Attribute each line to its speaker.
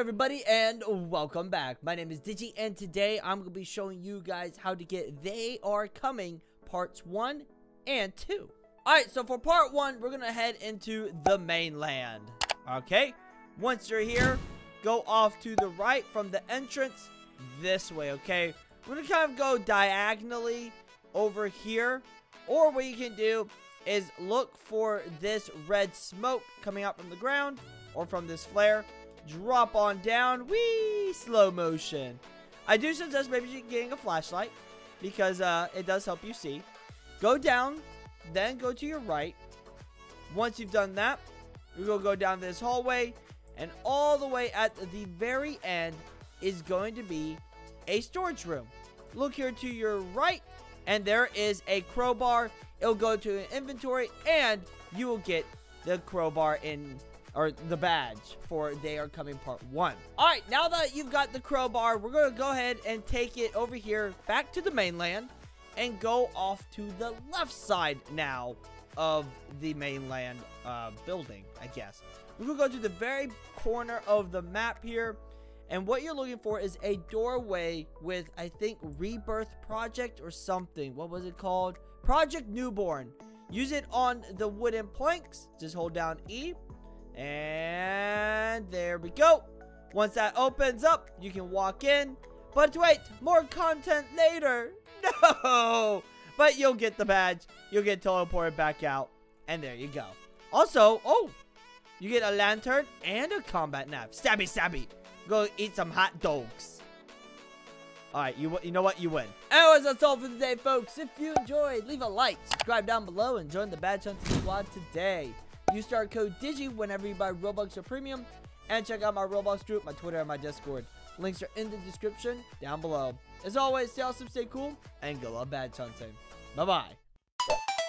Speaker 1: everybody and welcome back. My name is Digi and today I'm going to be showing you guys how to get They Are Coming parts 1 and 2. Alright, so for part 1, we're going to head into the mainland. Okay, once you're here, go off to the right from the entrance this way, okay? We're going to kind of go diagonally over here. Or what you can do is look for this red smoke coming out from the ground or from this flare drop on down. Wee! Slow motion. I do suggest maybe getting a flashlight because uh, it does help you see. Go down, then go to your right. Once you've done that, you're going to go down this hallway, and all the way at the very end is going to be a storage room. Look here to your right, and there is a crowbar. It'll go to an inventory, and you will get the crowbar in or the badge for They Are Coming Part 1. Alright, now that you've got the crowbar, we're going to go ahead and take it over here back to the mainland and go off to the left side now of the mainland uh, building, I guess. We're going to go to the very corner of the map here. And what you're looking for is a doorway with, I think, Rebirth Project or something. What was it called? Project Newborn. Use it on the wooden planks. Just hold down E and there we go. Once that opens up, you can walk in. But wait, more content later. No! But you'll get the badge. You'll get teleported back out. And there you go. Also, oh, you get a lantern and a combat knife. Stabby, stabby. Go eat some hot dogs. Alright, you you know what? You win. Anyways, that's all for today, folks. If you enjoyed, leave a like, subscribe down below, and join the Badge Hunting Squad today. Use star code DIGI whenever you buy Robux or Premium. And check out my Roblox group, my Twitter, and my Discord. Links are in the description down below. As always, stay awesome, stay cool, and go love badge hunting. Bye-bye.